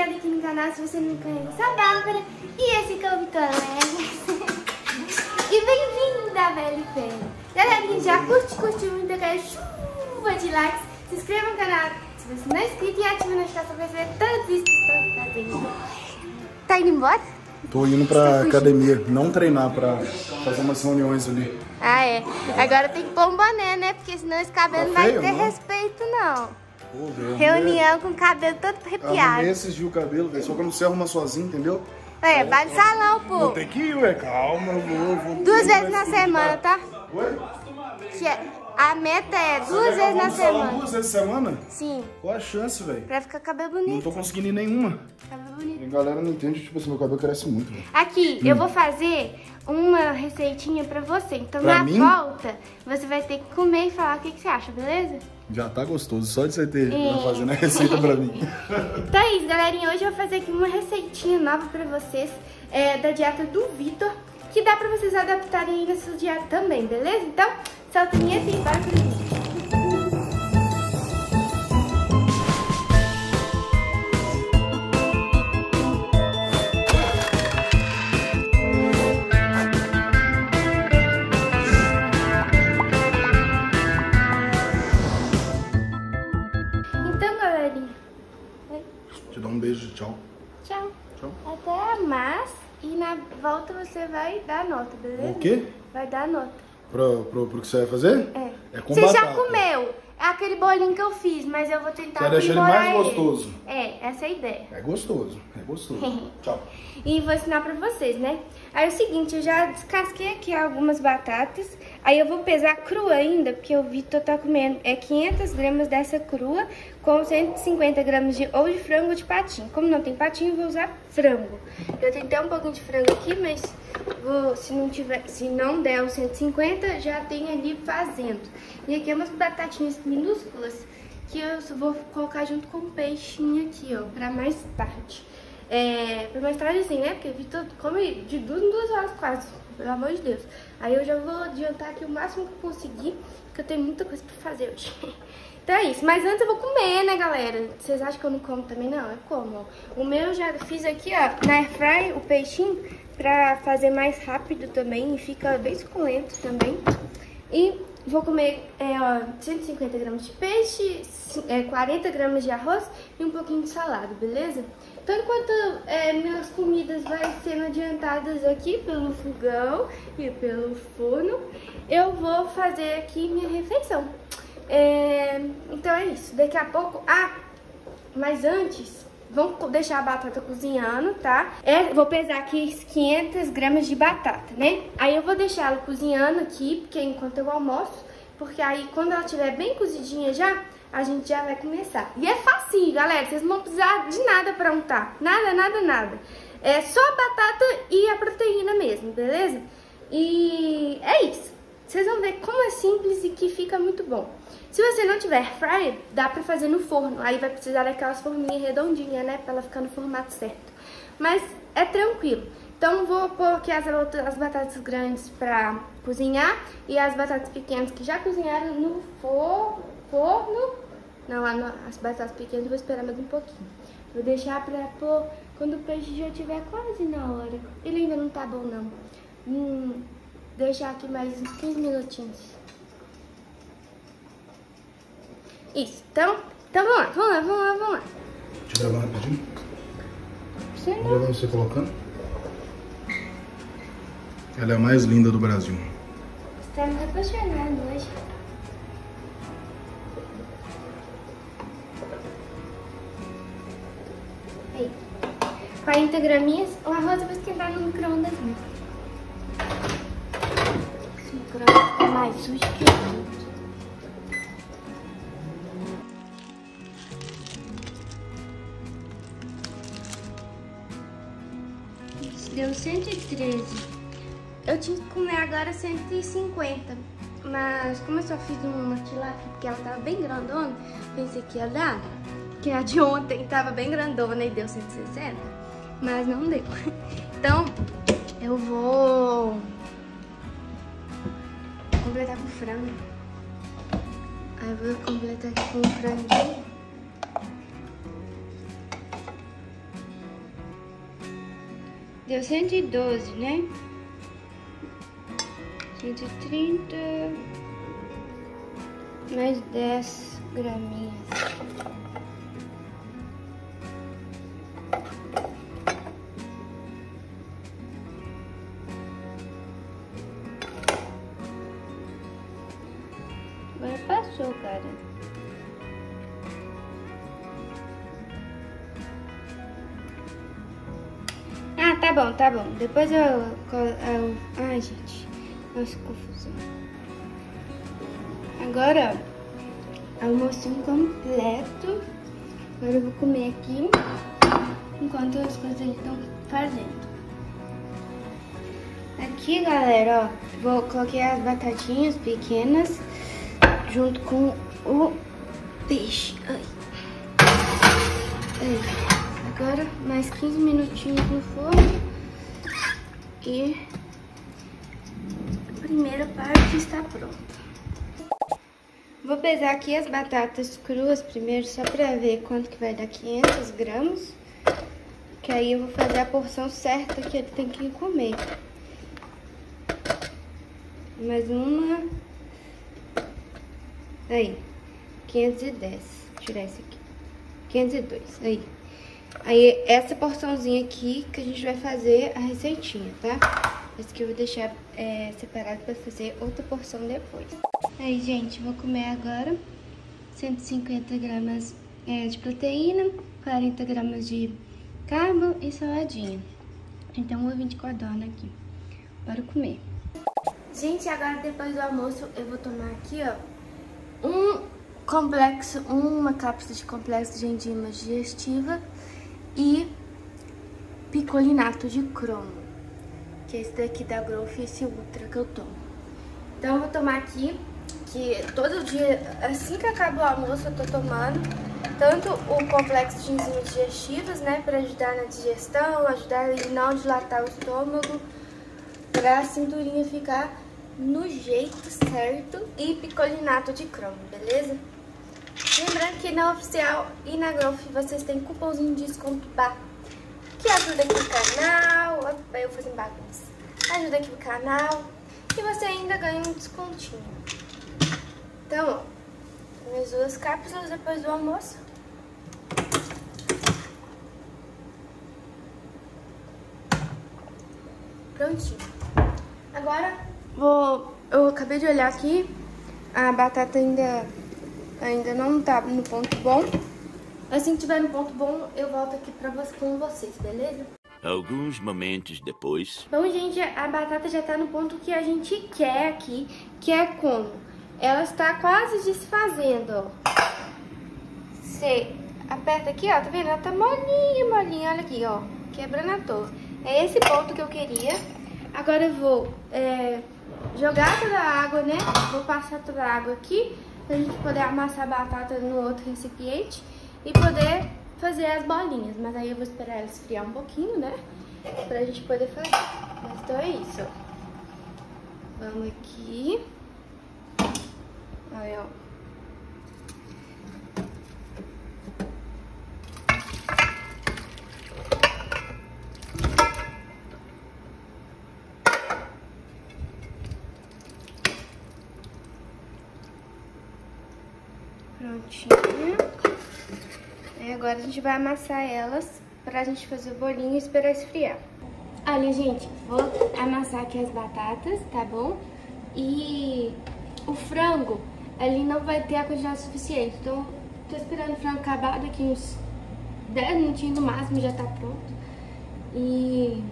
ligado aqui no canal se você não conhece. Eu a Bárbara e esse aqui é o Vitor E bem-vindo à Bela e Galerinha, já curte, curtiu muito, aquela chuva de likes. Se inscreva no canal se você não é inscrito e ative a notificação para receber todos os vídeos que estou fazendo. Tá indo embora? Tô indo pra academia, não treinar, pra fazer umas reuniões ali. Ah, é. Agora tem que pôr um boné, né? Porque senão esse cabelo Tá não vai ter não? respeito, não. Pô, Reunião com o cabelo todo Arrumei arrepiado. esses dias o cabelo, velho, só que eu não sei arrumar sozinho, entendeu? É, vai no salão, Vou pô. ter que ir, ué, calma, vou, vou. Duas vezes vou na semana, tá? Oi? Que é- a meta é duas eu vezes na semana. Duas vezes na semana? Sim, Qual a chance, velho? pra ficar cabelo Não bonito. tô conseguindo ir nenhuma. Cabelo bonito. A galera não entende, tipo assim, meu cabelo cresce muito, velho. Aqui, eu vou fazer uma receitinha pra você. Então, Pra na mim? volta, você vai ter que comer e falar o que, que você acha, beleza? Já tá gostoso, só de você ter É. tá fazendo a receita pra mim. Então é isso, galerinha. Hoje eu vou fazer aqui uma receitinha nova pra vocês é, da dieta do Vitor, que dá pra vocês adaptarem aí na sua dieta também, beleza? Então, solta a vinheta e bora pro vídeo. Vai dar nota, beleza? O quê? Vai dar nota. Pro, pro, pro que você vai fazer? É. É com você já batata. comeu. É aquele bolinho que eu fiz, mas eu vou tentar Quer deixar ele mais gostoso. É, essa é a ideia. É gostoso, é gostoso. tchau. E vou ensinar pra vocês, né? Aí é o seguinte, eu já descasquei aqui algumas batatas. Aí eu vou pesar crua ainda, porque o Vitor tá comendo é 500 gramas dessa crua com 150 gramas de ou de frango ou de patinho. Como não tem patinho, eu vou usar frango. Eu tenho até um pouquinho de frango aqui, mas vou, se, não tiver, se não der os 150, já tem ali fazendo. E aqui é umas batatinhas minúsculas que eu vou colocar junto com o peixinho aqui, ó, pra mais tarde. É, pra mais tarde assim, né? Porque o Vitor come de duas em duas horas quase, pelo amor de Deus. Aí eu já vou adiantar aqui o máximo que conseguir, porque eu tenho muita coisa pra fazer hoje. Então é isso, mas antes eu vou comer, né, galera? Vocês acham que eu não como também? Não, eu como. O meu eu já fiz aqui, ó, na airfry, o peixinho, pra fazer mais rápido também, e fica bem suculento também. E vou comer é, ó, 150 gramas de peixe, ci- é, 40 gramas de arroz e um pouquinho de salada, beleza? Então, enquanto é, vai sendo adiantadas aqui pelo fogão e pelo forno, eu vou fazer aqui minha refeição. É, então é isso. Daqui a pouco... Ah, mas antes, vamos deixar a batata cozinhando, tá? É, vou pesar aqui 500 gramas de batata, né? Aí eu vou deixar ela cozinhando aqui, porque enquanto eu almoço, porque aí quando ela estiver bem cozidinha já, a gente já vai começar. E é facinho, galera, vocês não vão precisar de nada pra untar. Nada, nada, nada. É só a batata e a proteína mesmo, beleza? E é isso. Vocês vão ver como é simples e que fica muito bom. Se você não tiver fryer, dá pra fazer no forno. Aí vai precisar daquelas forminhas redondinhas, né? Pra ela ficar no formato certo. Mas é tranquilo. Então vou pôr aqui as, as batatas grandes pra cozinhar. E as batatas pequenas que já cozinharam no for- forno. Não, as batatas pequenas vou esperar mais um pouquinho. Vou deixar pra pôr quando o peixe já estiver quase na hora. Ele ainda não tá bom, não. Hum, deixar aqui mais uns 15 minutinhos. Isso, então, então vamos lá, vamos lá, vamos lá, vamos lá. Te gravar rapidinho. Você Vou não- gravar você colocando. Ela é a mais linda do Brasil. Você tá me apaixonado hoje. 40 graminhas. O arroz eu vou esquentar no micro-ondas mesmo. Esse micro-ondas tá mais sujo que. Isso deu 113. Eu tinha que comer agora 150. Mas como eu só fiz uma tilápia porque ela tava bem grandona, pensei que ia dar. Que a de ontem tava bem grandona e deu 160. Mas não deu. Então, eu vou completar com frango. Aí vou completar aqui com o franguinho. Deu 112, né? 130 mais 10 graminhas. Tá bom. Depois eu... eu... Ai, gente. Nossa, confusão. Agora, almocinho completo. Agora eu vou comer aqui, enquanto as coisas estão fazendo. Aqui, galera, ó, vou coloquei as batatinhas pequenas junto com o peixe. Ai. Ai. Agora, mais 15 minutinhos no forno. E primeira parte está pronta. Vou pesar aqui as batatas cruas primeiro, só pra ver quanto que vai dar 500 gramas. Que aí eu vou fazer a porção certa que ele tem que comer. Mais uma. Aí, 510. Vou tirar esse aqui. 502, aí. Aí, essa porçãozinha aqui que a gente vai fazer a receitinha, tá? Esse aqui eu vou deixar é, separado pra fazer outra porção depois. Aí, gente, vou comer agora 150 gramas é, de proteína, 40 gramas de carbo e saladinha. Então, vou vir de codorna aqui. Bora comer. Gente, agora depois do almoço eu vou tomar aqui, ó, um complexo, uma cápsula de complexo de enzima digestiva e picolinato de cromo que é esse daqui da Growth esse Ultra que eu tomo. Então eu vou tomar aqui, que todo dia, assim que acaba o almoço, eu tô tomando tanto o complexo de enzimas digestivas, né, para ajudar na digestão, ajudar a não dilatar o estômago, pra a cinturinha ficar no jeito certo e picolinato de cromo, beleza? Lembrando que na Oficial e na Growth vocês têm cupomzinho de desconto BA que ajuda aqui o canal, eu fazendo bagunça, ajuda aqui o canal e você ainda ganha um descontinho. Então, ó, minhas duas cápsulas depois do almoço. Prontinho. Agora, vou, eu acabei de olhar aqui, a batata ainda, ainda não tá no ponto bom. Assim que tiver no ponto bom, eu volto aqui pra você, com vocês, beleza? Alguns momentos depois. Bom, gente, a batata já tá no ponto que a gente quer aqui, que é como? Ela está quase desfazendo, ó. Você aperta aqui, ó, tá vendo? Ela tá molinha, molinha, olha aqui, ó, quebrando a torre. É esse ponto que eu queria. Agora eu vou é, jogar toda a água, né? Vou passar toda a água aqui, pra gente poder amassar a batata no outro recipiente e poder fazer as bolinhas. Mas aí eu vou esperar ela esfriar um pouquinho, né? Pra gente poder fazer. Mas então é isso. Vamos aqui. Aí, ó. Prontinho. Aí agora a gente vai amassar elas pra gente fazer o bolinho e esperar esfriar. Olha, gente, vou amassar aqui as batatas, tá bom? E o frango, ali não vai ter a quantidade suficiente. Então, tô esperando o frango acabar daqui uns 10 minutinhos no máximo, já tá pronto. E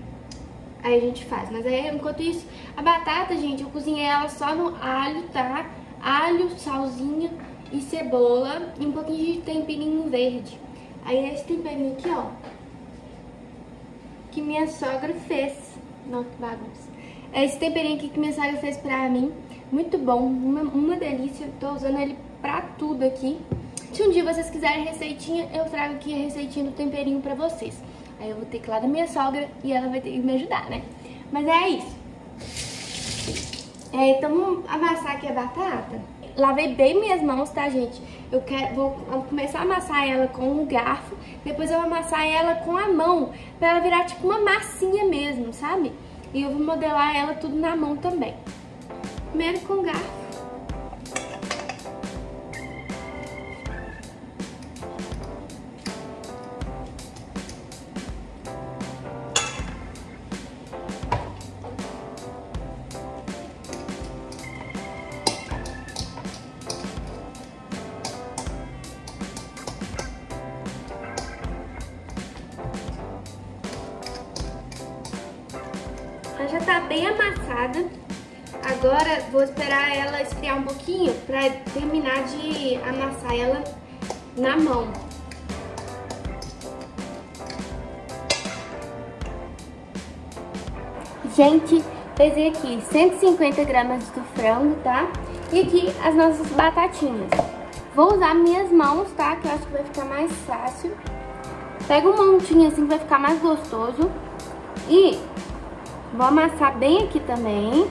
aí a gente faz. Mas aí, enquanto isso, a batata, gente, eu cozinhei ela só no alho, tá? Alho, salzinho e cebola e um pouquinho de temperinho verde. Aí esse temperinho aqui, ó, que minha sogra fez. Nossa, que bagunça. É esse temperinho aqui que minha sogra fez pra mim. Muito bom, uma, uma delícia. Tô usando ele pra tudo aqui. Se um dia vocês quiserem receitinha, eu trago aqui a receitinha do temperinho pra vocês. Aí eu vou ter que ir lá da minha sogra e ela vai ter que me ajudar, né? Mas é isso. É, então vamos amassar aqui a batata. Lavei bem minhas mãos, tá, gente? Eu quero, vou começar a amassar ela com um garfo, depois eu vou amassar ela com a mão, pra ela virar tipo uma massinha mesmo, sabe? E eu vou modelar ela tudo na mão também. Primeiro com garfo. Agora vou esperar ela esfriar um pouquinho pra terminar de amassar ela na mão. Gente, pesei aqui 150 gramas do frango, tá? E aqui as nossas batatinhas. Vou usar minhas mãos, tá? Que eu acho que vai ficar mais fácil. Pega um montinho assim que vai ficar mais gostoso. E Vou amassar bem aqui também.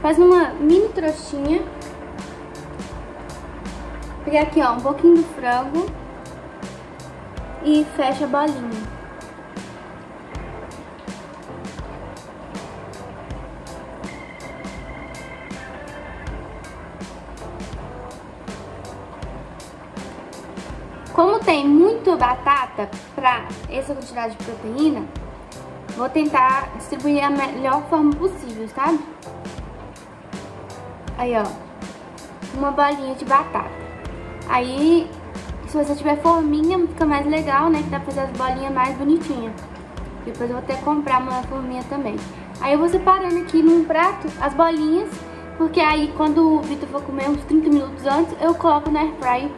Faz uma mini trouxinha. Pegar aqui, ó, um pouquinho do frango. E fecha a bolinha. Como tem muito batata para essa quantidade de proteína, Vou tentar distribuir a melhor forma possível, sabe? Aí, ó. Uma bolinha de batata. Aí, se você tiver forminha, fica mais legal, né? Que dá pra fazer as bolinhas mais bonitinhas. Depois eu vou que comprar uma forminha também. Aí eu vou separando aqui num prato as bolinhas, porque aí quando o Vitor for comer uns 30 minutos antes, eu coloco na airfryer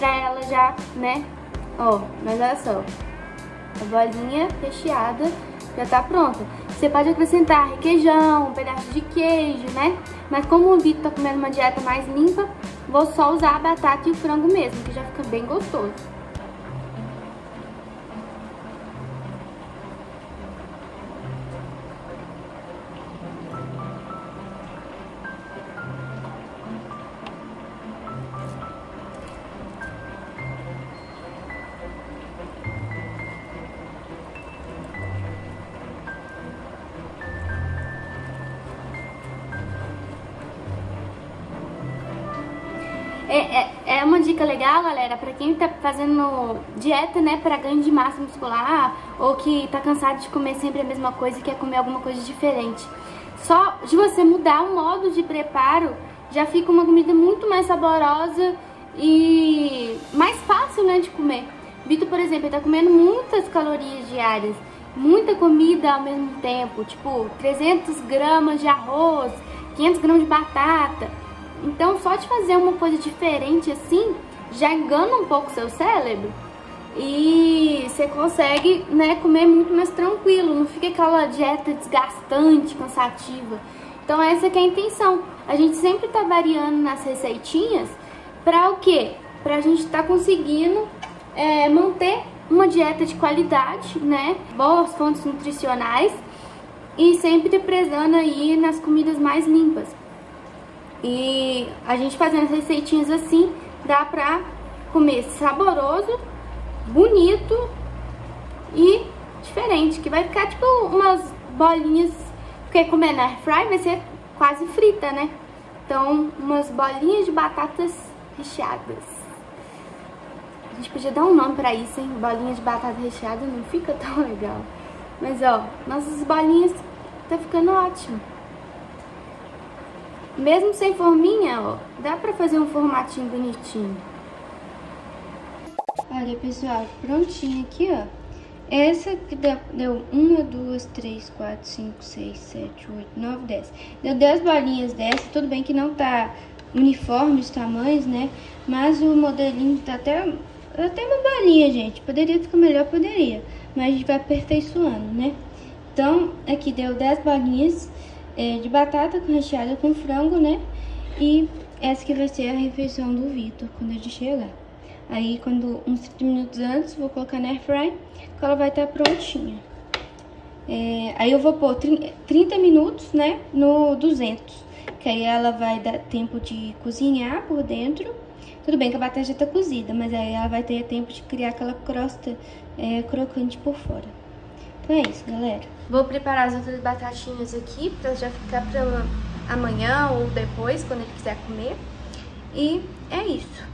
pra ela já, né? Ó, mas olha só. A bolinha recheada já tá pronta. Você pode acrescentar requeijão, um pedaço de queijo, né? Mas como o Vitor tá comendo uma dieta mais limpa, vou só usar a batata e o frango mesmo, que já fica bem gostoso. É, é, é, uma dica legal, galera, pra quem tá fazendo dieta, né, pra ganho de massa muscular ou que tá cansado de comer sempre a mesma coisa e quer comer alguma coisa diferente. Só de você mudar o modo de preparo, já fica uma comida muito mais saborosa e mais fácil, né, de comer. Vitor, por exemplo, ele tá comendo muitas calorias diárias, muita comida ao mesmo tempo, tipo 300 gramas de arroz, 500 gramas de batata. Então, só de fazer uma coisa diferente assim, já engana um pouco seu cérebro e você consegue, né, comer muito mais tranquilo, não fica aquela dieta desgastante, cansativa. Então, essa é a intenção. A gente sempre tá variando nas receitinhas para o quê? Pra gente estar tá conseguindo é, manter uma dieta de qualidade, né, boas fontes nutricionais e sempre prezando aí nas comidas mais limpas. E a gente fazendo as receitinhas assim, dá pra comer saboroso, bonito e diferente. Que vai ficar tipo umas bolinhas, porque comer na airfry vai ser quase frita, né? Então, umas bolinhas de batatas recheadas. A gente podia dar um nome pra isso, hein? Bolinha de batata recheada não fica tão legal. Mas, ó, nossas bolinhas tá ficando ótimo. Mesmo sem forminha, ó, dá pra fazer um formatinho bonitinho. Olha, pessoal, prontinho aqui, ó. Essa que deu 1, 2, 3, 4, 5, 6, 7, 8, 9, 10. Deu 10 bolinhas dessa. Tudo bem que não tá uniforme os tamanhos, né? Mas o modelinho tá até, até uma bolinha, gente. Poderia ficar melhor, poderia. Mas a gente vai aperfeiçoando, né? Então, aqui deu 10 bolinhas é, de batata recheada com frango, né? E essa que vai ser a refeição do Vitor quando gente chegar. Aí, quando uns 30 minutos antes, vou colocar na airfry, que ela vai estar prontinha. É, aí eu vou pôr 30 minutos, né, no 200. Que aí ela vai dar tempo de cozinhar por dentro. Tudo bem que a batata já tá cozida, mas aí ela vai ter tempo de criar aquela crosta é, crocante por fora. Então é isso, galera. Vou preparar as outras batatinhas aqui pra já ficar pra amanhã ou depois, quando ele quiser comer. E é isso.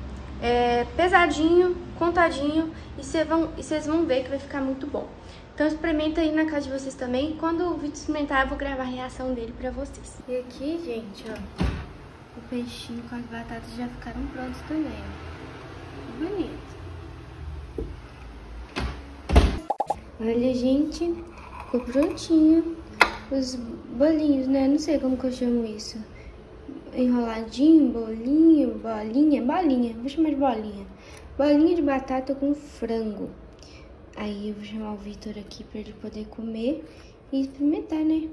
É pesadinho, contadinho e vocês vão, vão ver que vai ficar muito bom. Então experimenta aí na casa de vocês também. Quando o vídeo experimentar, eu vou gravar a reação dele pra vocês. E aqui, gente, ó, o peixinho com as batatas já ficaram prontos também, ó. Bonito. Olha, gente, ficou prontinho. Os bolinhos, né? Não sei como que eu chamo isso. Enroladinho, bolinho, bolinha, bolinha. Vou chamar de bolinha. Bolinha de batata com frango. Aí eu vou chamar o Vitor aqui pra ele poder comer e experimentar, né?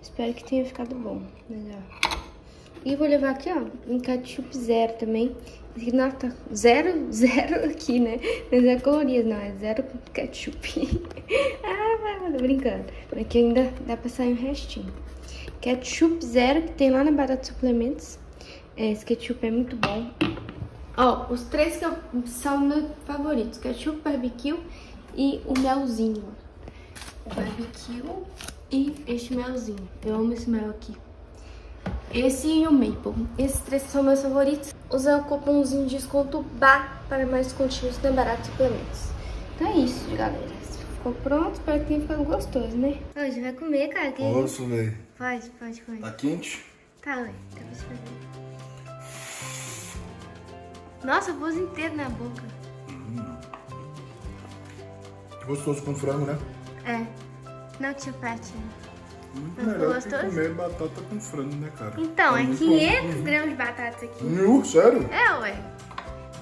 Espero que tenha ficado bom. Legal. E vou levar aqui, ó, um ketchup zero também. Esse nota zero, zero aqui, né? Mas é colorido, não, é zero ketchup. ah, tô brincando. Aqui ainda dá pra sair um restinho. Ketchup zero que tem lá na Barata Suplementos. Esse ketchup é muito bom. Ó, os três que eu, são meus favoritos. Ketchup, barbecue e o melzinho. O barbecue e este melzinho. Eu amo esse mel aqui. Esse e o maple. Esses três são meus favoritos. Usa o cupomzinho de desconto BA para mais descontinhos na Barato Suplementos. Então é isso, galera. Ficou pronto, espero que tenha ficado gostoso, né? Hoje vai comer, cara. Que... Posso, velho? Pode, pode comer. Tá quente? Tá, velho. Tá nossa, o arroz inteiro na boca. Hum. Gostoso com frango, né? É. Não tinha pet. Muito Mas melhor que comer batata com frango, né, cara? Então, é, é 500 bom. gramas de batata aqui. Uh, sério? É, ué.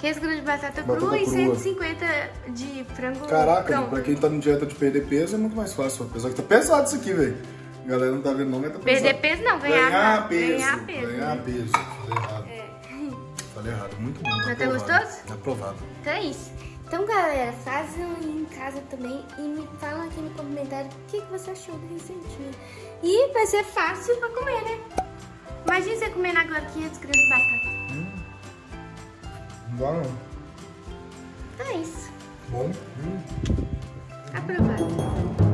500 gramas de batata, batata crua, e 150 de frango Caraca, pronto. pra quem tá no dieta de perder peso é muito mais fácil. Apesar que tá pesado isso aqui, velho. A galera não tá vendo não, mas tá pesado. Perder peso não, ganhar, ganhar peso. Ganhar peso. Ganhar peso. Falei errado. É. Falei errado. Muito bom. Mas tá gostoso? Aprovado. Então é isso. Então, galera, fazem aí em casa também e me falam aqui no comentário o que, que você achou do receitinho. E vai ser fácil pra comer, né? Imagina você comendo agora 500 gramas de batata. Hum. Não. Então é isso. Bom. Hum. Aprovado.